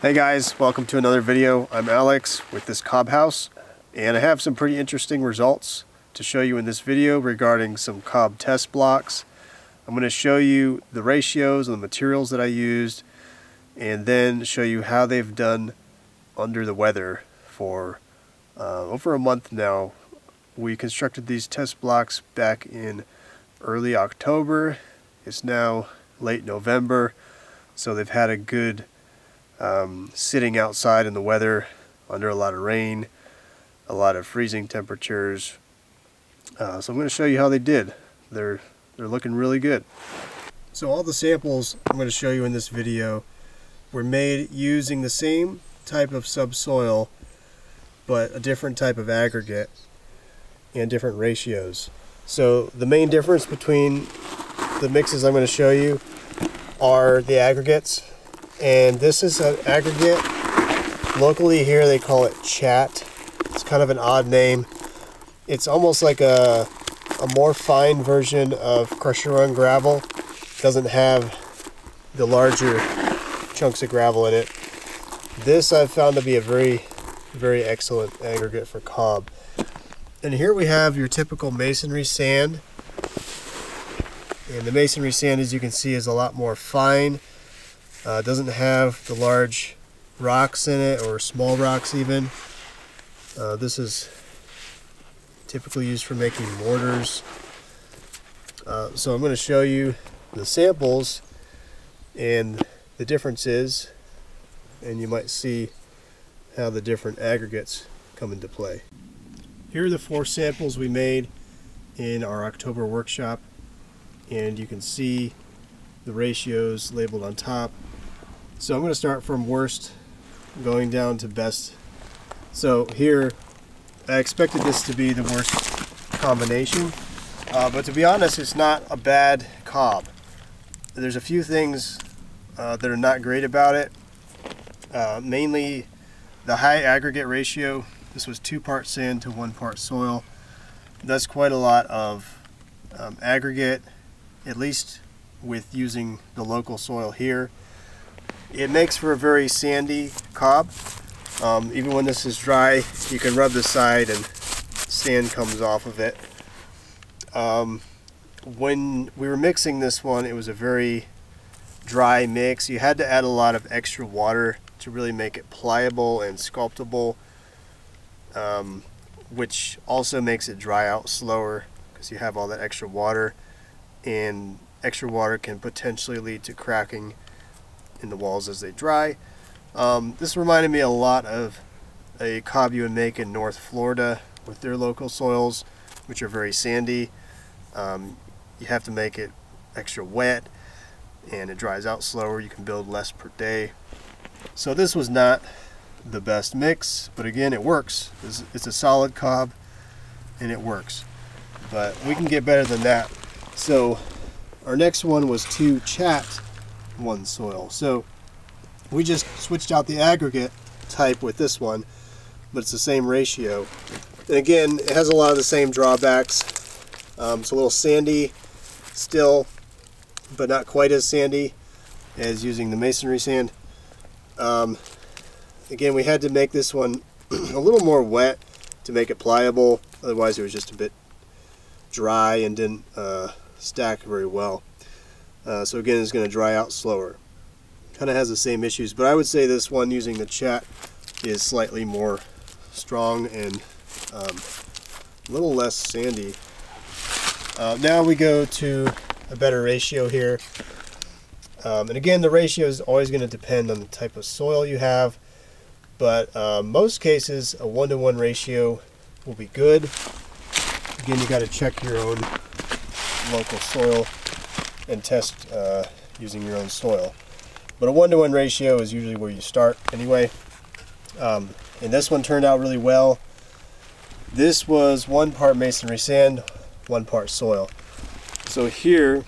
Hey guys, welcome to another video. I'm Alex with this cob house and I have some pretty interesting results to show you in this video regarding some cob test blocks. I'm going to show you the ratios and the materials that I used and then show you how they've done under the weather for uh, over a month now. We constructed these test blocks back in early October. It's now late November so they've had a good um, sitting outside in the weather under a lot of rain, a lot of freezing temperatures. Uh, so I'm going to show you how they did. They're, they're looking really good. So all the samples I'm going to show you in this video were made using the same type of subsoil but a different type of aggregate and different ratios. So the main difference between the mixes I'm going to show you are the aggregates. And this is an aggregate. Locally here they call it chat. It's kind of an odd name. It's almost like a, a more fine version of crusher run gravel. doesn't have the larger chunks of gravel in it. This I've found to be a very, very excellent aggregate for cob. And here we have your typical masonry sand. And the masonry sand, as you can see, is a lot more fine. Uh, doesn't have the large rocks in it, or small rocks even. Uh, this is typically used for making mortars. Uh, so I'm going to show you the samples and the differences, and you might see how the different aggregates come into play. Here are the four samples we made in our October workshop and you can see the ratios labeled on top. So I'm going to start from worst going down to best. So here I expected this to be the worst combination uh, but to be honest it's not a bad cob. There's a few things uh, that are not great about it. Uh, mainly the high aggregate ratio. This was two parts sand to one part soil. That's quite a lot of um, aggregate at least with using the local soil here. It makes for a very sandy cob. Um, even when this is dry, you can rub the side and sand comes off of it. Um, when we were mixing this one, it was a very dry mix. You had to add a lot of extra water to really make it pliable and sculptable, um, which also makes it dry out slower because you have all that extra water and extra water can potentially lead to cracking in the walls as they dry. Um, this reminded me a lot of a cob you would make in North Florida with their local soils, which are very sandy. Um, you have to make it extra wet and it dries out slower. You can build less per day. So this was not the best mix, but again, it works. It's, it's a solid cob and it works. But we can get better than that so our next one was two chat one soil. So we just switched out the aggregate type with this one, but it's the same ratio. And again, it has a lot of the same drawbacks. Um, it's a little sandy still, but not quite as sandy as using the masonry sand. Um, again, we had to make this one a little more wet to make it pliable. Otherwise, it was just a bit dry and didn't uh, stack very well. Uh, so again, it's going to dry out slower. Kind of has the same issues, but I would say this one using the chat is slightly more strong and um, a little less sandy. Uh, now we go to a better ratio here. Um, and again, the ratio is always going to depend on the type of soil you have, but uh, most cases a one-to-one -one ratio will be good. Again, you got to check your own local soil and test uh, using your own soil. But a one-to-one -one ratio is usually where you start anyway. Um, and this one turned out really well. This was one part masonry sand, one part soil. So here,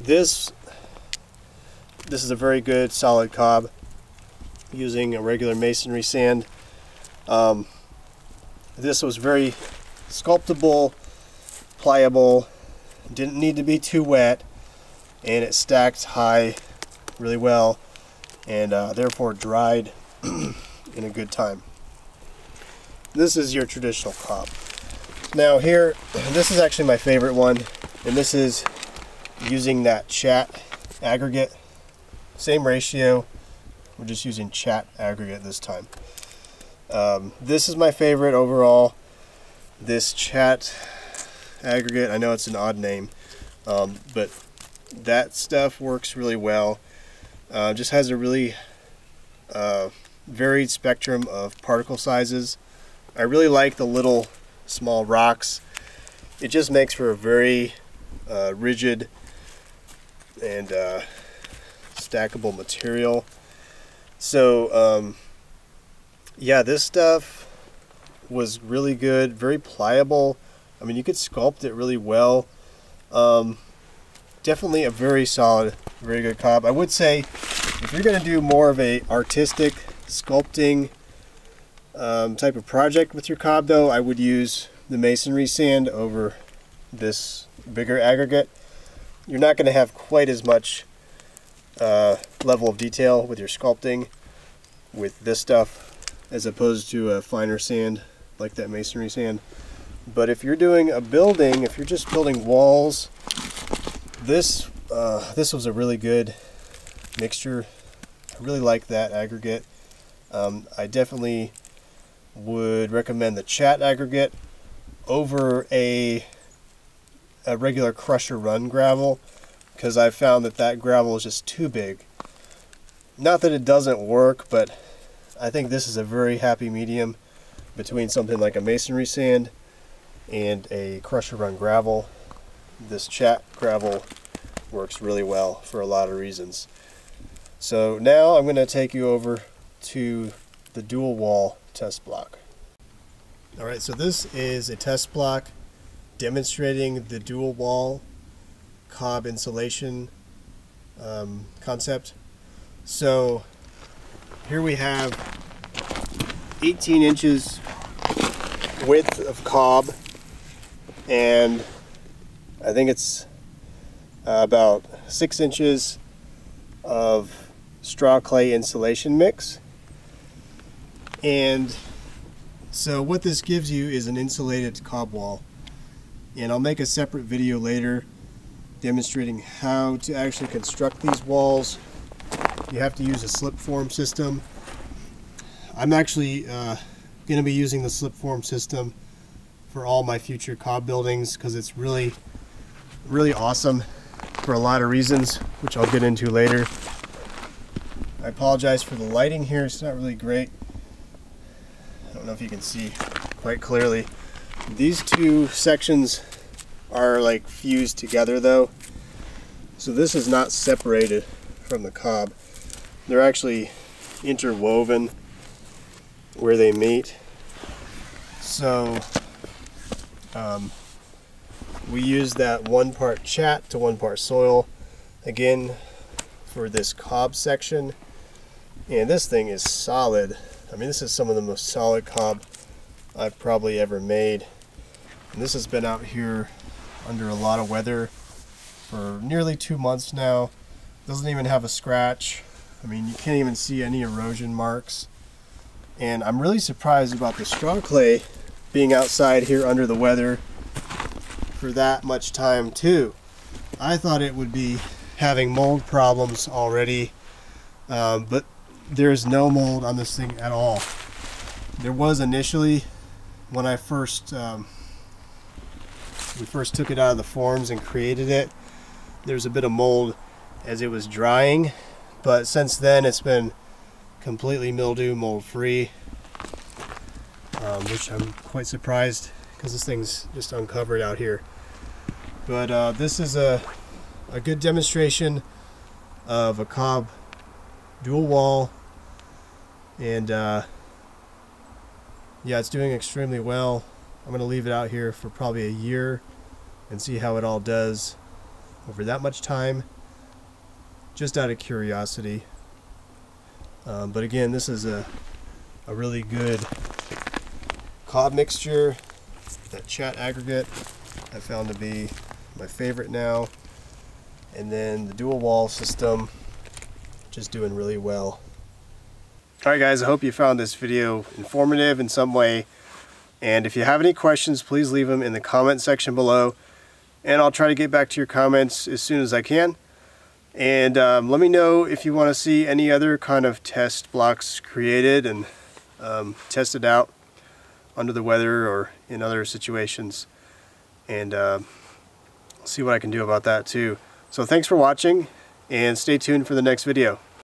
this this is a very good solid cob using a regular masonry sand. Um, this was very sculptable, pliable, didn't need to be too wet and it stacked high really well and uh, therefore dried in a good time. This is your traditional cob. Now here, this is actually my favorite one, and this is using that chat aggregate. Same ratio, we're just using chat aggregate this time. Um, this is my favorite overall. This chat aggregate, I know it's an odd name, um, but that stuff works really well. Uh, just has a really uh, varied spectrum of particle sizes. I really like the little small rocks. It just makes for a very uh, rigid and uh, stackable material. So um, yeah, this stuff was really good, very pliable. I mean, you could sculpt it really well. Um, definitely a very solid, very good cob. I would say if you're going to do more of a artistic sculpting um, type of project with your cob though, I would use the masonry sand over this bigger aggregate. You're not going to have quite as much uh, level of detail with your sculpting with this stuff as opposed to a finer sand like that masonry sand. But if you're doing a building, if you're just building walls, this uh, this was a really good mixture. I really like that aggregate. Um, I definitely would recommend the chat aggregate over a a regular crusher run gravel because I found that that gravel is just too big. Not that it doesn't work, but I think this is a very happy medium between something like a masonry sand and a crusher run gravel. This chat gravel works really well for a lot of reasons. So now I'm going to take you over to the dual wall test block. Alright, so this is a test block demonstrating the dual wall cob insulation um, concept. So here we have 18 inches width of cob and I think it's uh, about six inches of straw clay insulation mix. And so what this gives you is an insulated cob wall. And I'll make a separate video later demonstrating how to actually construct these walls. You have to use a slip form system. I'm actually uh, going to be using the slip form system for all my future cob buildings because it's really, really awesome for a lot of reasons, which I'll get into later. I apologize for the lighting here. It's not really great. I don't know if you can see quite clearly. These two sections are like fused together though. So this is not separated from the cob. They're actually interwoven where they meet. So um, we use that one part chat to one part soil again for this cob section. And this thing is solid. I mean, this is some of the most solid cob I've probably ever made. And this has been out here under a lot of weather for nearly two months now. Doesn't even have a scratch. I mean, you can't even see any erosion marks. And I'm really surprised about the straw clay being outside here under the weather for that much time too. I thought it would be having mold problems already, um, but there's no mold on this thing at all. There was initially when I first um, we first took it out of the forms and created it. There's a bit of mold as it was drying but since then it's been completely mildew mold free um, which I'm quite surprised because this thing's just uncovered out here. But uh, this is a, a good demonstration of a cob dual wall. And uh, yeah it's doing extremely well. I'm gonna leave it out here for probably a year and see how it all does over that much time just out of curiosity. Um, but again, this is a, a really good cob mixture. That chat aggregate I found to be my favorite now. And then the dual wall system just doing really well. Alright guys, I hope you found this video informative in some way. And if you have any questions, please leave them in the comment section below. And I'll try to get back to your comments as soon as I can. And um, let me know if you want to see any other kind of test blocks created and um, tested out under the weather or in other situations. And uh, see what I can do about that too. So thanks for watching and stay tuned for the next video.